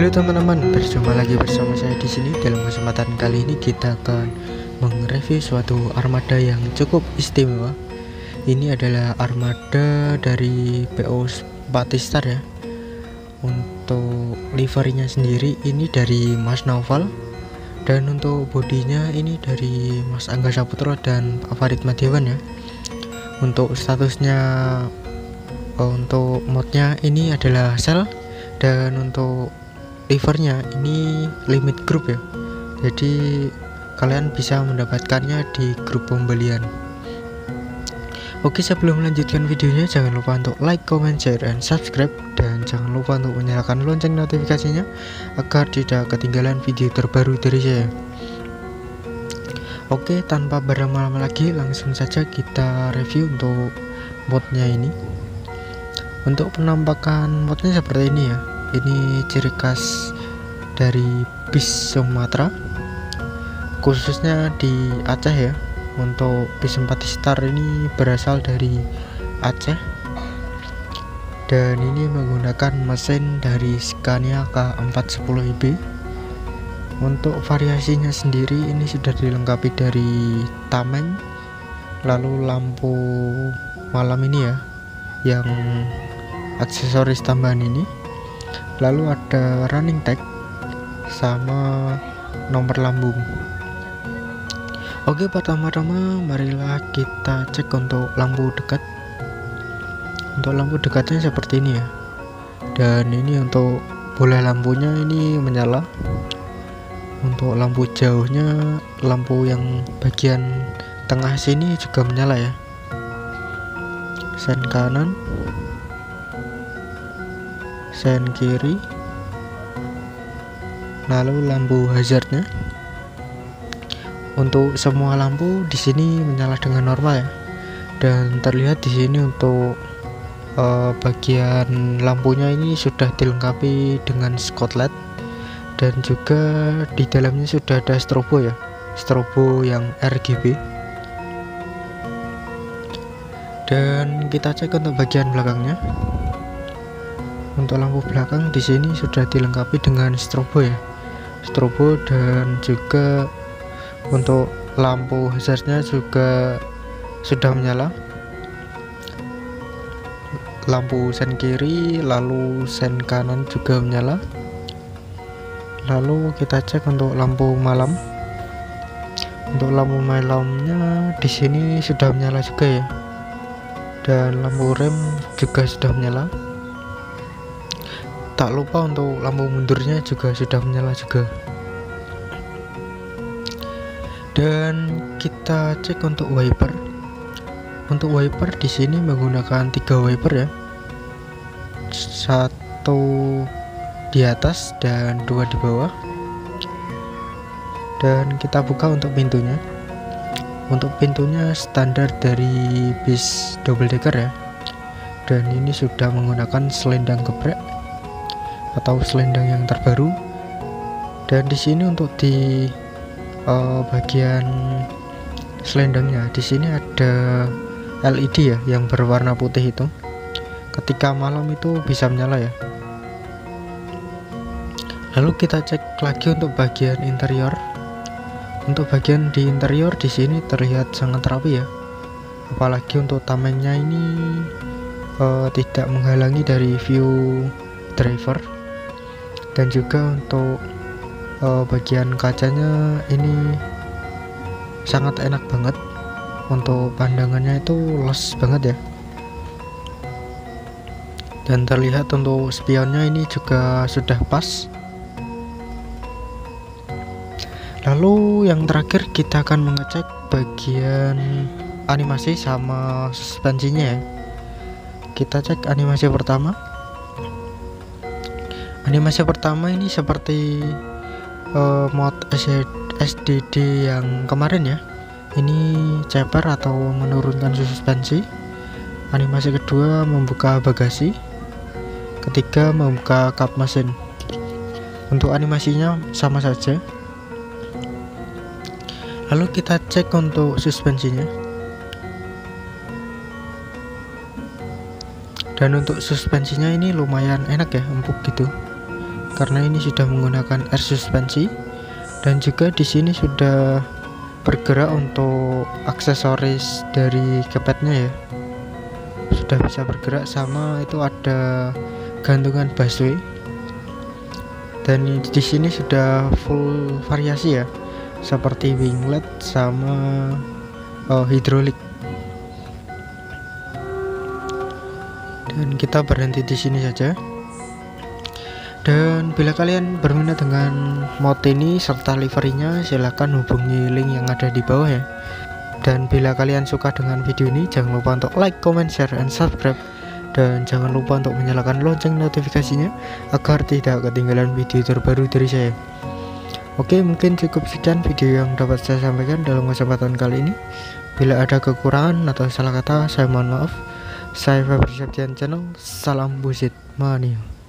Halo teman-teman, berjumpa lagi bersama saya di sini. Dalam kesempatan kali ini kita akan mereview suatu armada yang cukup istimewa. Ini adalah armada dari PO Batistar ya. Untuk liverynya sendiri ini dari Mas Novel dan untuk bodinya ini dari Mas Angga Saputro dan Pak Farid Madiawan ya. Untuk statusnya oh, untuk modnya ini adalah sel dan untuk livernya ini limit group ya. Jadi kalian bisa mendapatkannya di grup pembelian. Oke sebelum melanjutkan videonya jangan lupa untuk like, comment, share, dan subscribe. Dan jangan lupa untuk menyalakan lonceng notifikasinya agar tidak ketinggalan video terbaru dari saya. Oke tanpa berlama-lama lagi langsung saja kita review untuk modnya ini. Untuk penampakan modnya seperti ini ya ini ciri khas dari bis Sumatera. Khususnya di Aceh ya. Untuk bis Star ini berasal dari Aceh. Dan ini menggunakan mesin dari Scania K410IB untuk variasinya sendiri ini sudah dilengkapi dari tameng lalu lampu malam ini ya yang aksesoris tambahan ini lalu ada running tag sama nomor lambung. Oke pertama-tama marilah kita cek untuk lampu dekat. Untuk lampu dekatnya seperti ini ya. Dan ini untuk bola lampunya ini menyala. Untuk lampu jauhnya lampu yang bagian tengah sini juga menyala ya. Sen kanan sen kiri. Lalu lampu hazardnya. Untuk semua lampu di sini menyala dengan normal ya. Dan terlihat di sini untuk uh, bagian lampunya ini sudah dilengkapi dengan skotlet. Dan juga di dalamnya sudah ada strobo ya. Strobo yang RGB dan kita cek untuk bagian belakangnya untuk lampu belakang di sini sudah dilengkapi dengan strobo ya. Strobo dan juga untuk lampu hazardnya juga sudah menyala. Lampu sen kiri lalu sen kanan juga menyala. Lalu kita cek untuk lampu malam. Untuk lampu malamnya di sini sudah menyala juga ya. Dan lampu rem juga sudah menyala tak lupa untuk lampu mundurnya juga sudah menyala juga. Dan kita cek untuk wiper. Untuk wiper di sini menggunakan tiga wiper ya. Satu di atas dan dua di bawah. Dan kita buka untuk pintunya. Untuk pintunya standar dari bis double decker ya. Dan ini sudah menggunakan selendang geprek atau selendang yang terbaru. Dan di sini untuk di uh, bagian selendangnya di sini ada LED ya yang berwarna putih itu. Ketika malam itu bisa menyala ya. Lalu kita cek lagi untuk bagian interior. Untuk bagian di interior di sini terlihat sangat rapi ya. Apalagi untuk tamengnya ini uh, tidak menghalangi dari view driver dan juga untuk uh, bagian kacanya ini sangat enak banget. Untuk pandangannya itu los banget ya. Dan terlihat untuk spionnya ini juga sudah pas. Lalu yang terakhir kita akan mengecek bagian animasi sama suspensinya ya. Kita cek animasi pertama animasi pertama ini seperti uh, mod SDD yang kemarin ya. Ini ceper atau menurunkan suspensi. Animasi kedua membuka bagasi. Ketiga membuka kap mesin. Untuk animasinya sama saja. Lalu kita cek untuk suspensinya. Dan untuk suspensinya ini lumayan enak ya empuk gitu karena ini sudah menggunakan air suspensi dan juga di sini sudah bergerak untuk aksesoris dari kepetnya ya. Sudah bisa bergerak sama itu ada gantungan busway. Dan di sini sudah full variasi ya seperti winglet sama oh, hidrolik. Dan kita berhenti di sini saja dan bila kalian berminat dengan mod ini serta liverinya silahkan hubungi link yang ada di bawah ya. Dan bila kalian suka dengan video ini jangan lupa untuk like, comment, share, and subscribe. Dan jangan lupa untuk menyalakan lonceng notifikasinya agar tidak ketinggalan video terbaru dari saya. Oke mungkin cukup sekian video yang dapat saya sampaikan dalam kesempatan kali ini. Bila ada kekurangan atau salah kata saya mohon maaf. Saya Septian Channel. Salam Busit Mania